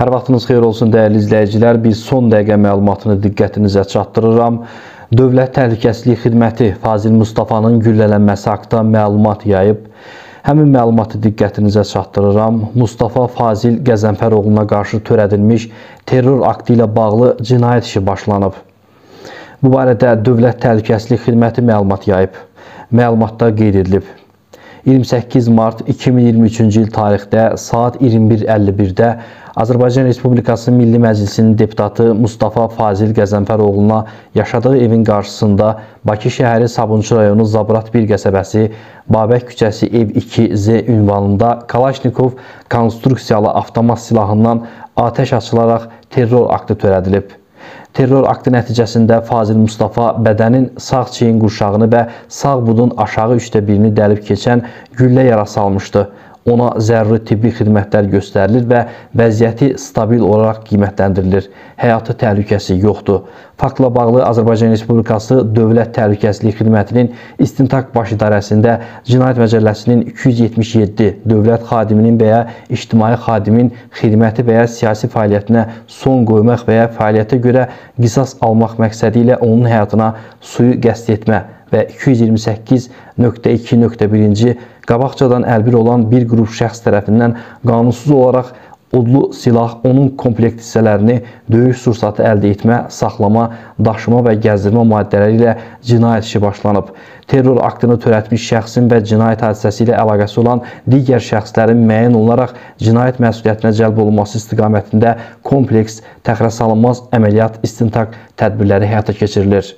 Hər vaxtınız xeyir olsun dəyərli izləyicilər. Bir son dəqiqə məlumatını diqqətinizə çatdırıram. Dövlət Təhlükəsizlik Xidməti Fazil Mustafanın güllələnməsi haqqında məlumat yayıb. Həmin məlumatı diqqətinizə çatdırıram. Mustafa Fazil Qəzənfəroğluna qarşı törədilmiş terror aktı ilə bağlı cinayət işi başlanıb. Bu barədə Dövlət Təhlükəsizlik Xidməti məlumat yayıb. Məlumatda qeyd edilib. 28 mart 2023-cü il tarixdə saat 21:51-də Azərbaycan Respublikası Milli Məclisinin deputatı Mustafa Fazil Qəzənfəroğluna yaşadığı evin qarşısında Bakı şəhəri Sabunçu rayonu Zabrat 1 qəsəbəsi Babək küçəsi ev 2Z ünvanında Kalaşnikov konstruksiyalı avtomat silahından atəş açılaraq terror aktı törədilib. Terror aktı nəticəsində Fazil Mustafa bədənin sağ çiyin qurşağını və sağ budun aşağı üçdə birini dəlib keçən güllə yarası almışdı. Ona zəruri tibbi xidmətlər göstərilir və vəziyyəti stabil olaraq qiymətləndirilir. Həyatı təhlükəsi yoxdur. Faktla bağlı Azərbaycan Respublikası Dövlət Təhlükəsizlik Xidmətinin İstintaq Baş İdarəsində Cinayət Məcəlləsinin 277 dövlət xadiminin və ya ictimai xadimin xidməti və ya siyasi fəaliyyətinə son qoymaq və ya fəaliyyətə görə qisas almaq məqsədi ilə onun həyatına suyu qəsd etmə və 228.2.1-ci qabaqcadan əlbir olan bir qrup şəxs tərəfindən qanunsuz olaraq odlu silah, onun komplekt hissələrini, döyüş sursatı əldə etmə, saxlama, daşıma və gəzdirmə maddələri ilə cinayət işi başlanıb. Terror aktını törətmiş şəxsin və cinayət hadisəsi ilə əlaqəsi olan digər şəxslərin müəyyən olunaraq cinayət məsuliyyətinə cəlb olunması istiqamətində kompleks, təxirəsalınmaz əməliyyat, istintaq tədbirləri həyata keçirilir.